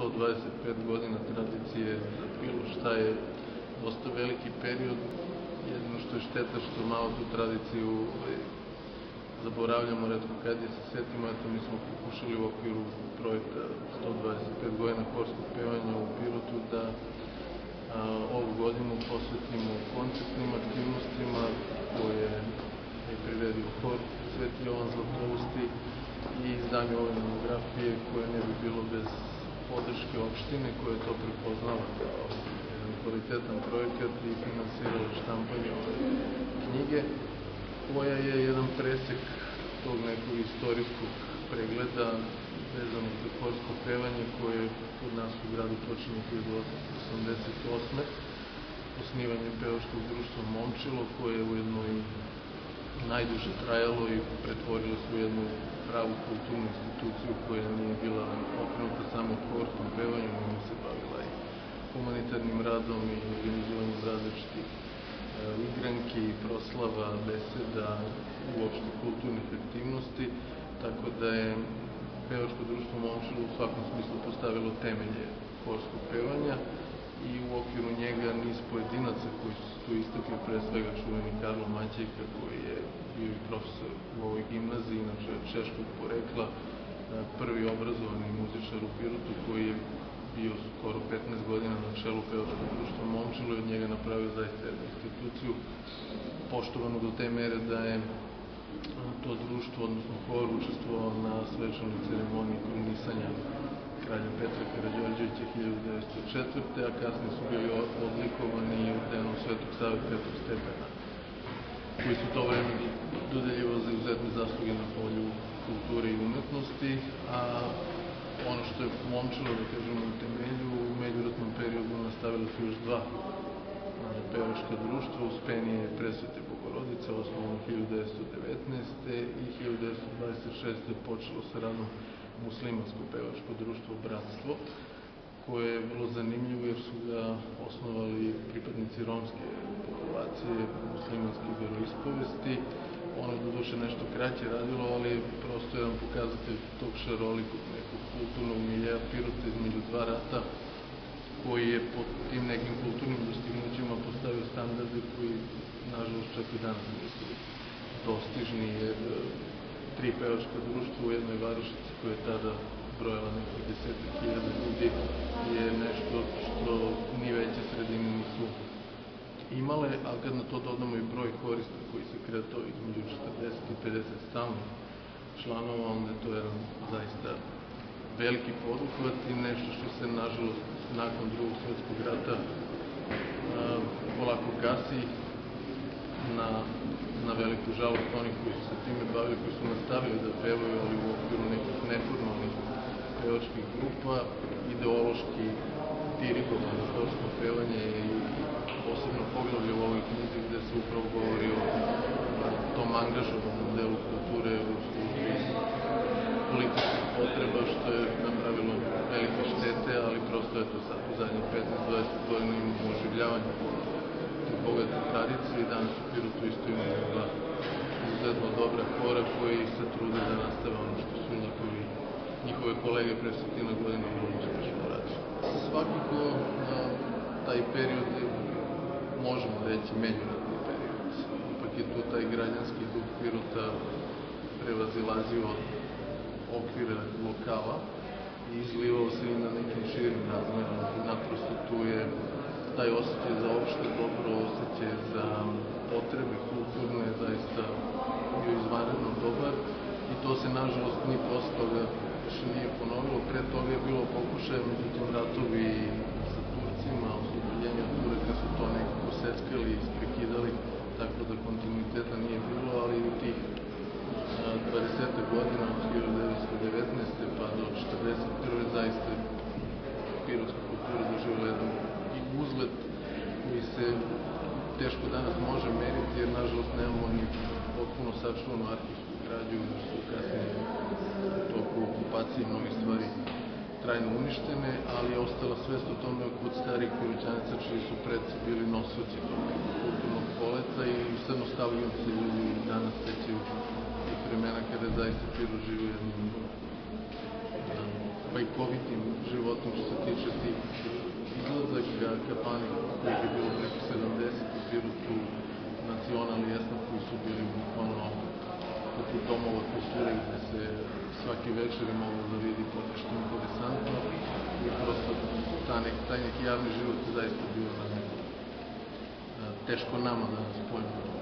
125 godina tradicije za bilo šta je dosta veliki period. Jedino što je šteta što malo tu tradiciju ovaj, zaboravljamo redko kad je se setimo, eto mi smo pokušali u okviru projekta 125 godina horskog pevanja u Pirotu da a, ovu godinu posvetimo koncertnim aktivnostima koje je priredio hor Sveti Jovan Zlatousti i izdanje ove monografije koje ne bi bilo bez opštine koja je to prepoznala kao jedan kvalitetan projekat i finansirala štampanje ove knjige koja je jedan presek tog nekog istorijskog pregleda vezano za horsko pevanje koje kod nas u gradu počinje 1888. osnivanje pevačkog društva Momčilo koje je ujedno i najduže trajalo i pretvorilo se u jednu pravu kulturnu instituciju koja nije bila okrenuta samo horskom pevanju, nego se bavila i humanitarnim radom i organizovanjem različitih e, igranki, proslava, beseda, uopšte kulturnih aktivnosti, tako da je pevačko društvo Momčilo u svakom smislu postavilo temelje horskog pevanja i u okviru njega niz pojedinaca koji su tu istakli, pre svega čuveni Karlo Maćejka koji je bio i profesor u ovoj gimnaziji, inače češkog porekla, e, prvi obrazovani muzičar u Pirotu koji je skoro 15 godina na čelu pevačkog društva Momčilo i od njega napravio zaista jednu instituciju poštovanu do te mere da je e, to društvo, odnosno hor, učestvovao na svečanoj ceremoniji krunisanja kralja Petra Karadžorđevića 1904. a kasnije su bili odlikovani ordenom Svetog Save Petog Stepena, koji su to vreme dodeljivao za izuzetne zasluge na polju kulture i umetnosti, a ono što je momčilo, da kažemo, u temelju, su još dva pevačka društva, Uspenije Presvete Bogorodice, osnovno 1919. i 1926. počelo sa radom muslimansko pevačko društvo Bratstvo, koje je vrlo zanimljivo jer su ga osnovali pripadnici romske populacije muslimanske veroispovesti. Ono je doduše nešto kraće radilo, ali prosto jedan pokazatelj tog šarolikog nekog kulturnog milija Pirota između dva rata, koji je po tim nekim kulturnim dostignućima postavio standarde koji, nažalost, čak i danas nisu dostižni, jer tri pevačka društva u jednoj varošici koja je tada brojala nekih desetak hiljada ljudi je nešto što ni veće sredine nisu imale, a kad na to dodamo i broj korista koji se kretao između 40 i 50 stalnih članova, onda je to jedan zaista veliki poduhvat i nešto što se nažalost nakon drugog svetskog rata polako gasi na, na veliku žalost onih koji su se time bavili, koji su nastavili da pevaju, ali u okviru nekih neformalnih pevačkih grupa, ideološki dirigovano horsko pevanje i posebno poglavlje u ovoj knjizi gde se upravo govori o tom angažovanom delu kulture u velike štete, ali prosto je to sad u zadnjih 15-20 godina imamo oživljavanje te bogate tradicije i danas u Pirotu isto imamo dva izuzetno dobra hora koji se trude da nastave ono što su njihovi, njihove kolege pre stotina godina vrlo uspešno radili. Svakako taj period možemo reći, međunarodni period. Ipak je tu taj građanski duh Pirota prevazilazio od okvira lokala i izlivao se i na nekim širim razmerama. Naprosto tu je taj osjećaj za opšte dobro, osjećaj za potrebe kulturne, zaista bio izvanredno dobar i to se nažalost ni posle toga više nije ponovilo. Pre toga je bilo pokušaje, međutim ratovi sa Turcima, osloboljenje od Turaka su to nekako seckali, isprekidali, tako da kontinuiteta se teško danas može meriti jer nažalost nemamo ni potpuno sačuvanu arhivsku građu jer su kasnije toku okupacije mnogih stvari trajno uništene, ali je ostala svest o tome kod starih povećanica čiji su predci bili nosoci tog kulturnog poleta i sa stavljaju se ljudi danas sećaju i vremena kada je zaista Piro živo jednim um, bajkovitim životom što se tiče tih izlazaka, kafanih koji je tu nacionalni esnaf koji su bili bukvalno poput domova kusture gde se svaki večer je moglo da vidi po nešto interesantno i prosto ta nek, taj neki javni život je zaista bio na, teško nama da spojimo